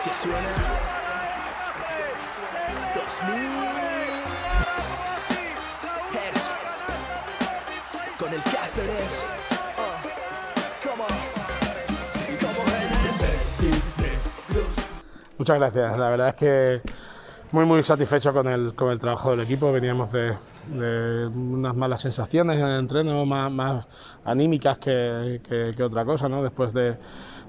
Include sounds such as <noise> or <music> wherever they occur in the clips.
Si suena 2000 Hertz Con el Cáceres oh, Muchas gracias. La verdad es que muy muy satisfecho con el, con el trabajo del equipo. Veníamos de, de unas malas sensaciones en el entreno, más, más anímicas que, que- que otra cosa, ¿no? Después de,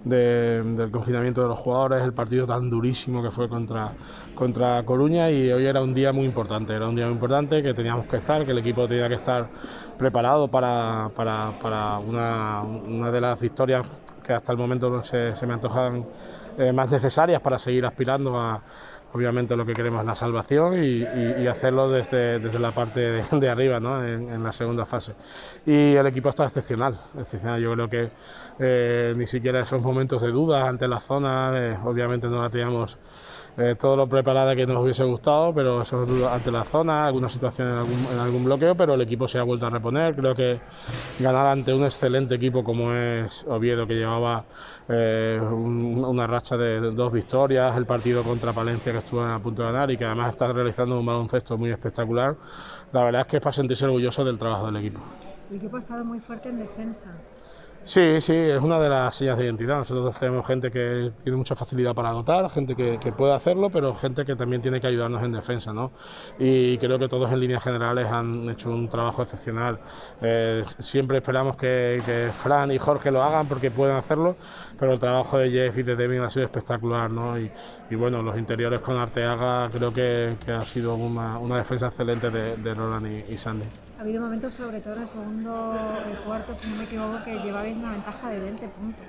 de- del confinamiento de los jugadores, el partido tan durísimo que fue contra, contra Coruña y hoy era un día muy importante, era un día muy importante que teníamos que estar, que el equipo tenía que estar preparado para, para, una, una de las victorias que hasta el momento se, se me antojan eh, más necesarias para seguir aspirando a, obviamente, lo que queremos, la salvación y, hacerlo desde, desde la parte de, arriba, ¿no? en, la segunda fase. Y el equipo está excepcional, excepcional. Yo creo que eh, ni siquiera esos momentos de dudas ante la zona, eh, obviamente no la teníamos eh, todo lo preparada que nos hubiese gustado, pero eso ante la zona, alguna situación en algún, bloqueo, pero el equipo se ha vuelto a reponer. Creo que ganar ante un excelente equipo como es Oviedo, que llevaba un- una racha de, dos victorias, el partido contra Palencia estuvo a punto de ganar y que además está realizando un baloncesto muy espectacular, la verdad es que es para sentirse orgulloso del trabajo del equipo. El equipo ha estado muy fuerte en defensa. Sí, sí, es una de las señas de identidad. Nosotros tenemos gente que tiene mucha facilidad para anotar, gente que, puede hacerlo, pero gente que también tiene que ayudarnos en defensa, ¿no? Y creo que todos en líneas generales han hecho un trabajo excepcional. Eh, siempre esperamos que, que Fran y Jorge lo hagan porque pueden hacerlo, pero el trabajo de Jeff y de Devin ha sido espectacular, ¿no? Y, y bueno, los interiores con Arteaga creo que, ha sido una, defensa excelente de, de Roland y Sandy. Ha habido momentos, sobre todo en el segundo eh, cuarto, si no me equivoco, que llevabais una ventaja de 20 puntos.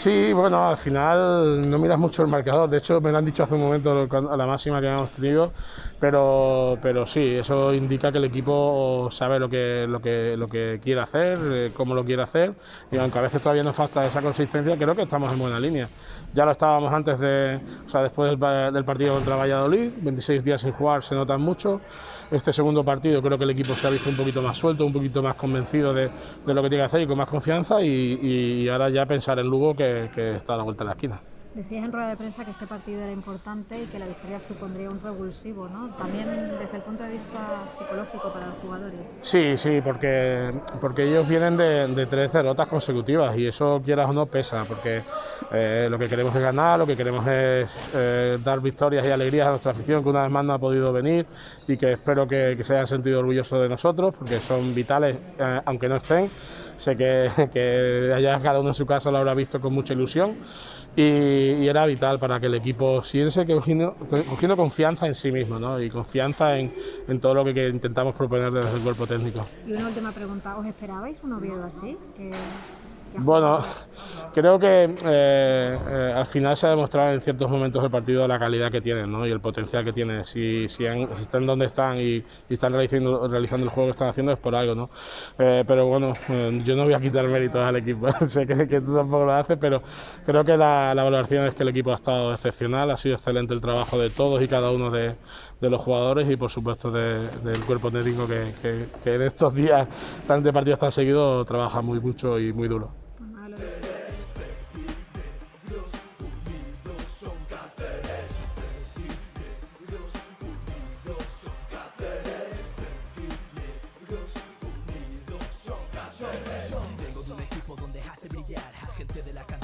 Sí, bueno, al final no miras mucho el marcador. De hecho, me lo han dicho hace un momento a la máxima que habíamos tenido, pero, pero sí, eso indica que el equipo sabe lo que, lo que, lo que quiere hacer, eh, cómo lo quiere hacer, y aunque a veces todavía nos falta esa consistencia, creo que estamos en buena línea. Ya lo estábamos antes de, o sea, después del, del partido contra Valladolid, 26 días sin jugar se notan mucho. Este segundo partido creo que el equipo se ha visto un poquito más suelto, un poquito más convencido de, de lo que tiene que hacer y con más confianza, y, y ahora ya pensar en Lugo que, que está a la vuelta de la esquina. Decías en rueda de prensa que este partido era importante y que la victoria supondría un revulsivo, ¿no? También desde el punto de vista psicológico para los jugadores. Sí, sí, porque, porque ellos vienen de, de tres derrotas consecutivas y eso, quieras o no, pesa, porque eh, lo que queremos es ganar, lo que queremos es eh, dar victorias y alegrías a nuestra afición, que una vez más no ha podido venir y que espero que, que se hayan sentido orgullosos de nosotros, porque son vitales, eh, aunque no estén. Sé que, <laughs> que allá cada uno en su casa lo habrá visto con mucha ilusión y, era vital para que el equipo siguiese cogiendo, cogiendo confianza en sí mismo ¿no? y confianza en, en todo lo que, intentamos proponer desde el cuerpo técnico. Y una última pregunta, ¿os esperabais un Oviedo así? Bueno, creo que eh, eh, al final se ha demostrado en ciertos momentos del partido la calidad que tienen ¿no? y el potencial que tienen. Si, si, están donde están y, están realizando, realizando el juego que están haciendo es por algo. ¿no? Eh, pero bueno, yo no voy a quitar méritos al equipo. <laughs> sé que, que tú tampoco lo haces, pero creo que la, la valoración es que el equipo ha estado excepcional. Ha sido excelente el trabajo de todos y cada uno de, de los jugadores y por supuesto de- del cuerpo técnico que, que, que en estos días, tan de partidos tan seguidos, trabaja muy mucho y muy duro. De la NBA